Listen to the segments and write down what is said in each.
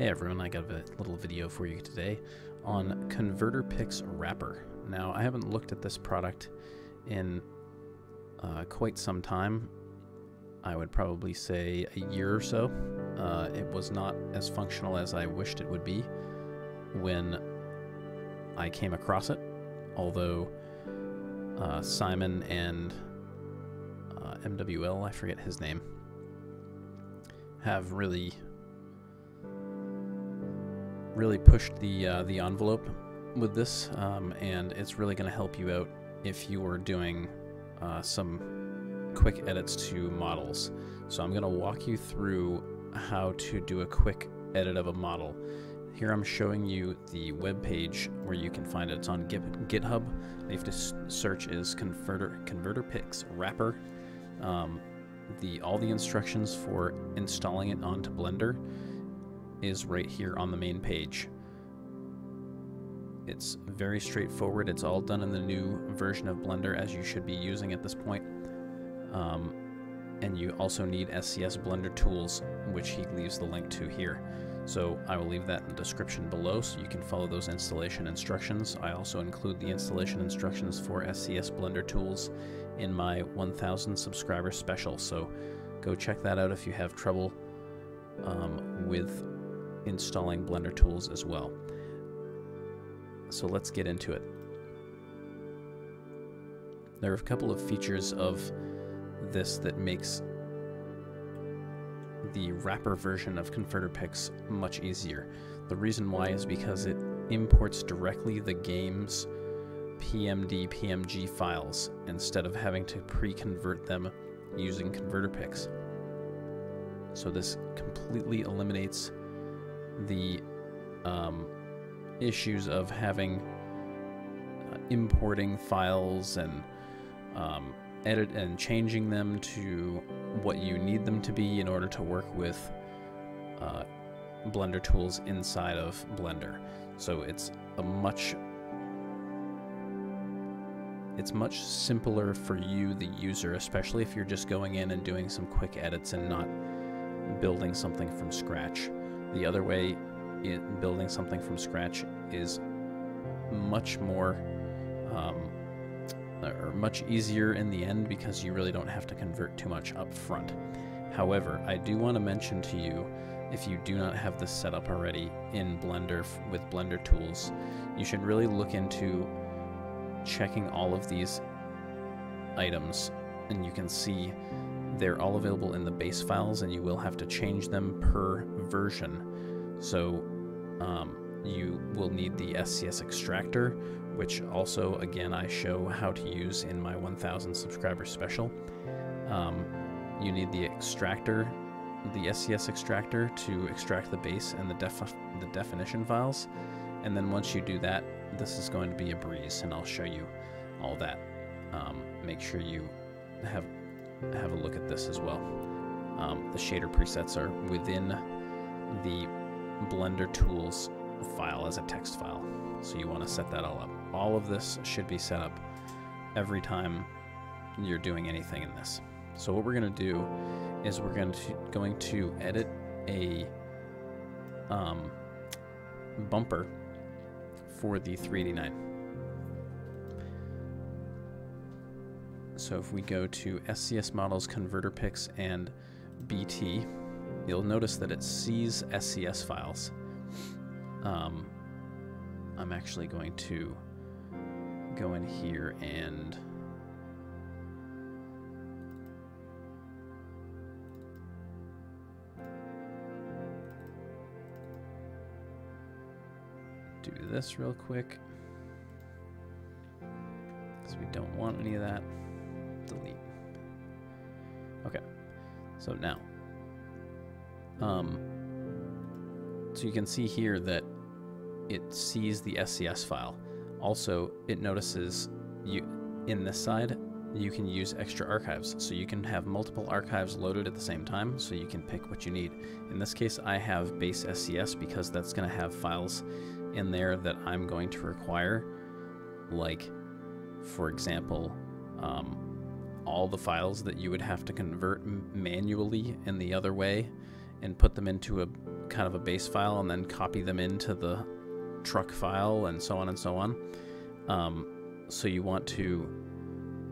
Hey everyone, I got a little video for you today on ConverterPix Wrapper. Now, I haven't looked at this product in uh, quite some time. I would probably say a year or so. Uh, it was not as functional as I wished it would be when I came across it, although uh, Simon and uh, MWL, I forget his name, have really really pushed the uh, the envelope with this, um, and it's really going to help you out if you are doing uh, some quick edits to models. So I'm going to walk you through how to do a quick edit of a model. Here I'm showing you the web page where you can find it. It's on GitHub. You have to search is converter converter ConverterPix wrapper. Um, the all the instructions for installing it onto Blender is right here on the main page. It's very straightforward. It's all done in the new version of Blender as you should be using at this point. Um, and you also need SCS Blender tools, which he leaves the link to here. So I will leave that in the description below so you can follow those installation instructions. I also include the installation instructions for SCS Blender tools in my 1000 subscriber special. So go check that out if you have trouble um, with installing Blender tools as well. So let's get into it. There are a couple of features of this that makes the wrapper version of ConverterPix much easier. The reason why is because it imports directly the game's PMD PMG files instead of having to pre-convert them using ConverterPix. So this completely eliminates the um, issues of having uh, importing files and um, edit and changing them to what you need them to be in order to work with uh, Blender tools inside of Blender. So it's a much it's much simpler for you, the user, especially if you're just going in and doing some quick edits and not building something from scratch. The other way, building something from scratch is much more um, or much easier in the end because you really don't have to convert too much up front. However, I do want to mention to you if you do not have this set up already in Blender with Blender tools, you should really look into checking all of these items and you can see they're all available in the base files and you will have to change them per version. So um, you will need the SCS extractor, which also, again, I show how to use in my 1000 subscriber special. Um, you need the extractor, the SCS extractor to extract the base and the, def the definition files. And then once you do that, this is going to be a breeze, and I'll show you all that. Um, make sure you have have a look at this as well. Um, the shader presets are within the Blender Tools file as a text file. So you want to set that all up. All of this should be set up every time you're doing anything in this. So what we're going to do is we're going to going to edit a um, bumper for the 389. So if we go to SCS Models, ConverterPix, and BT, you'll notice that it sees SCS files. Um, I'm actually going to go in here and do this real quick because we don't want any of that delete okay so now um, so you can see here that it sees the SCS file. Also, it notices you in this side, you can use extra archives. So you can have multiple archives loaded at the same time, so you can pick what you need. In this case, I have base SCS because that's going to have files in there that I'm going to require, like, for example, um, all the files that you would have to convert manually in the other way and put them into a kind of a base file and then copy them into the truck file and so on and so on. Um, so you want to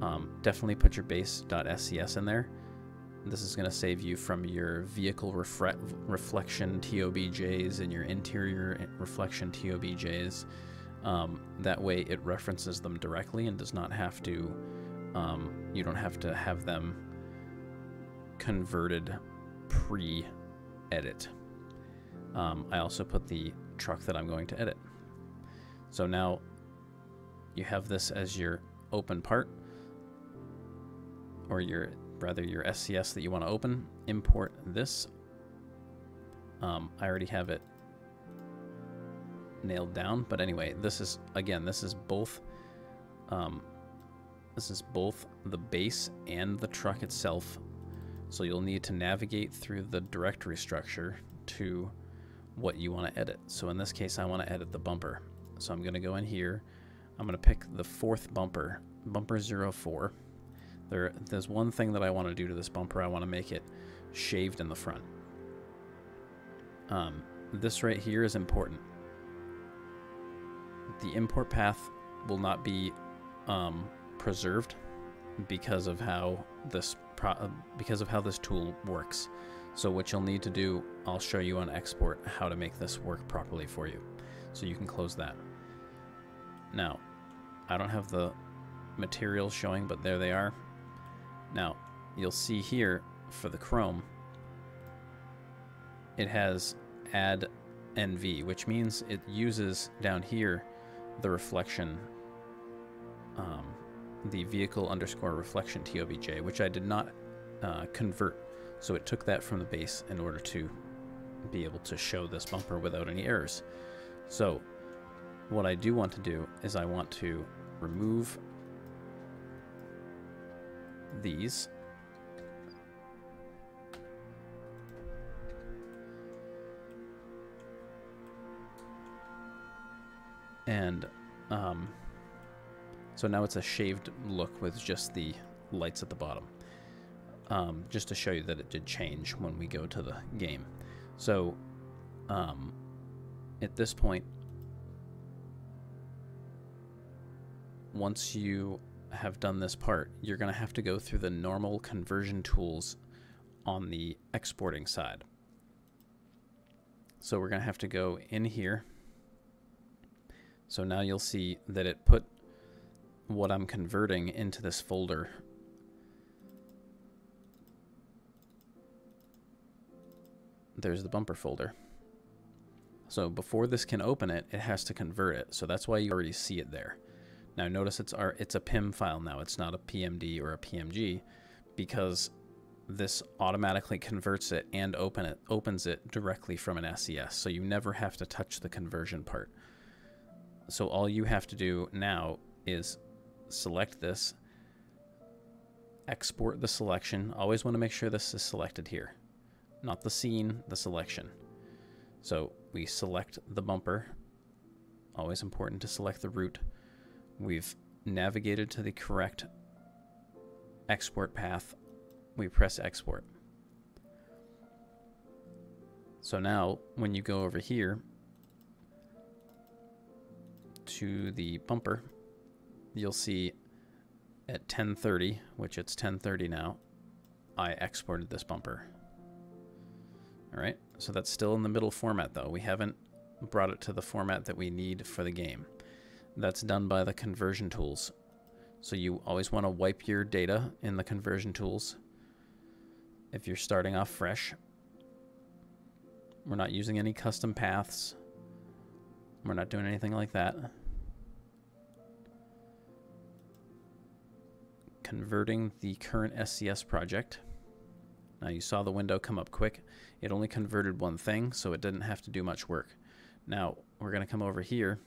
um, definitely put your base.scs in there. This is going to save you from your vehicle refre reflection TOBJs and your interior reflection TOBJs. Um, that way it references them directly and does not have to, um, you don't have to have them converted pre-edit. Um, I also put the truck that I'm going to edit. So now you have this as your open part, or your rather your SCS that you want to open. Import this. Um, I already have it nailed down, but anyway, this is again, this is both. Um, this is both the base and the truck itself. So you'll need to navigate through the directory structure to what you want to edit. So in this case, I want to edit the bumper. So I'm going to go in here. I'm going to pick the fourth bumper, bumper 04. There, there's one thing that I want to do to this bumper. I want to make it shaved in the front. Um, this right here is important. The import path will not be um, preserved because of how this because of how this tool works. So what you'll need to do, I'll show you on export how to make this work properly for you. So you can close that. Now, I don't have the materials showing, but there they are. Now, you'll see here for the Chrome, it has add NV, which means it uses down here the reflection, um, the vehicle underscore reflection TOBJ, which I did not uh, convert. So it took that from the base in order to be able to show this bumper without any errors. So what I do want to do is I want to remove these and um, so now it's a shaved look with just the lights at the bottom um, just to show you that it did change when we go to the game so um, at this point once you have done this part, you're going to have to go through the normal conversion tools on the exporting side. So we're going to have to go in here. So now you'll see that it put what I'm converting into this folder. There's the bumper folder. So before this can open it, it has to convert it. So that's why you already see it there. Now notice it's our it's a PIM file now. It's not a PMD or a PMG because this automatically converts it and open it opens it directly from an SCS. So you never have to touch the conversion part. So all you have to do now is select this, export the selection. Always want to make sure this is selected here, not the scene, the selection. So we select the bumper. Always important to select the root. We've navigated to the correct export path. We press export. So now when you go over here to the bumper, you'll see at 1030, which it's 1030 now, I exported this bumper. All right, so that's still in the middle format though. We haven't brought it to the format that we need for the game. That's done by the conversion tools. So you always want to wipe your data in the conversion tools if you're starting off fresh. We're not using any custom paths. We're not doing anything like that. Converting the current SCS project. Now you saw the window come up quick. It only converted one thing, so it didn't have to do much work. Now we're going to come over here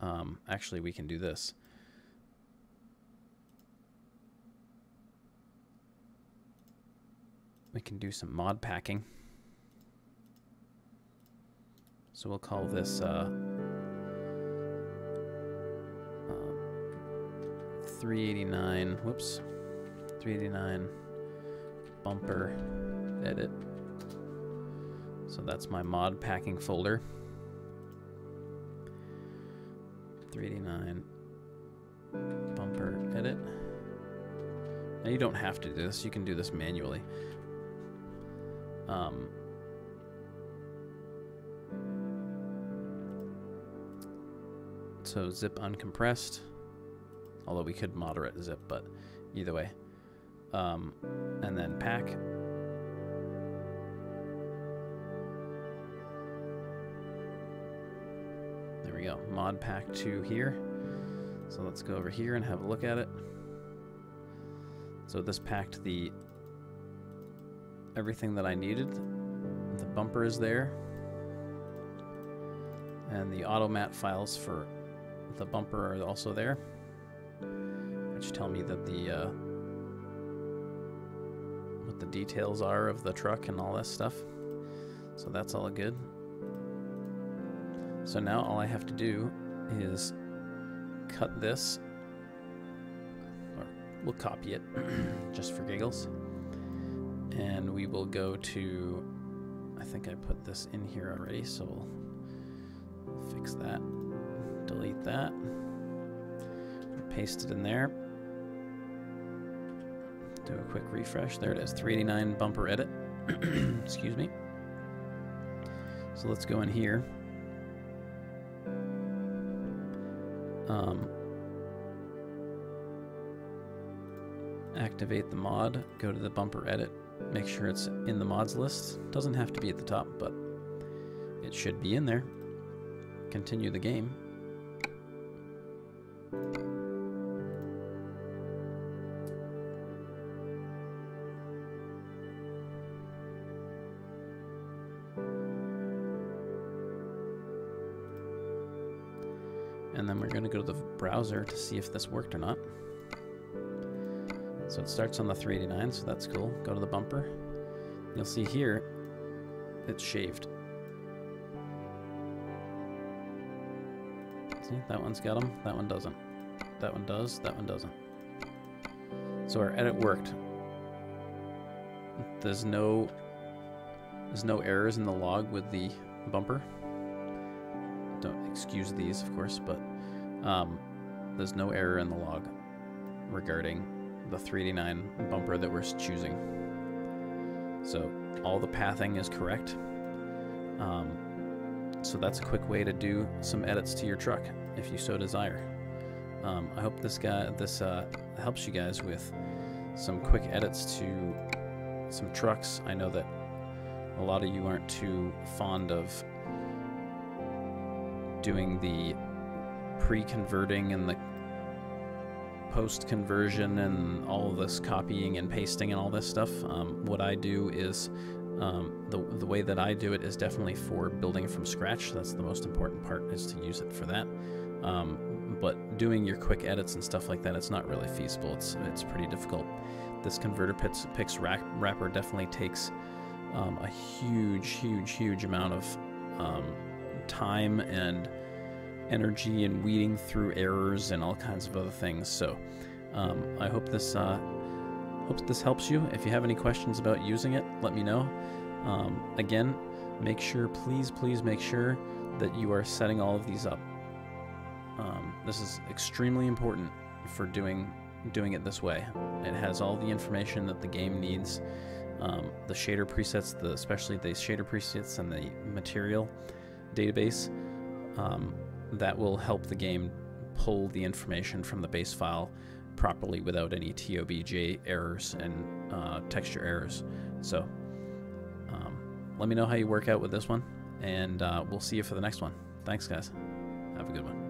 Um, actually, we can do this. We can do some mod packing. So we'll call this uh, 389, whoops, 389 bumper edit. So that's my mod packing folder. 389 bumper edit. Now you don't have to do this, you can do this manually. Um, so zip uncompressed, although we could moderate zip, but either way. Um, and then pack. There we go, mod pack 2 here. So let's go over here and have a look at it. So this packed the everything that I needed. The bumper is there. And the automat files for the bumper are also there. Tell me that the uh, what the details are of the truck and all that stuff. So that's all good. So now all I have to do is cut this, or we'll copy it just for giggles. And we will go to, I think I put this in here already, so we'll fix that, delete that, paste it in there. Do a quick refresh. There it is, 389 bumper edit. Excuse me. So let's go in here. Um, activate the mod, go to the bumper edit, make sure it's in the mods list. Doesn't have to be at the top, but it should be in there. Continue the game. And then we're going to go to the browser to see if this worked or not. So it starts on the 389, so that's cool. Go to the bumper. You'll see here, it's shaved. See, that one's got them, that one doesn't. That one does, that one doesn't. So our edit worked. There's no there's no errors in the log with the bumper. Don't excuse these, of course, but um, there's no error in the log regarding the 389 bumper that we're choosing. So all the pathing is correct. Um, so that's a quick way to do some edits to your truck if you so desire. Um, I hope this guy this uh, helps you guys with some quick edits to some trucks. I know that a lot of you aren't too fond of doing the pre-converting and the post conversion and all this copying and pasting and all this stuff. Um, what I do is um, the, the way that I do it is definitely for building from scratch. That's the most important part is to use it for that. Um, but doing your quick edits and stuff like that, it's not really feasible. It's it's pretty difficult. This converter pix, pix wrapper definitely takes um, a huge, huge, huge amount of um, time and energy and weeding through errors and all kinds of other things. So um, I hope this uh, hope this helps you. If you have any questions about using it, let me know. Um, again, make sure, please, please make sure that you are setting all of these up. Um, this is extremely important for doing doing it this way. It has all the information that the game needs. Um, the shader presets, the, especially the shader presets and the material database. Um, that will help the game pull the information from the base file properly without any TOBJ errors and uh, texture errors. So um, let me know how you work out with this one, and uh, we'll see you for the next one. Thanks, guys. Have a good one.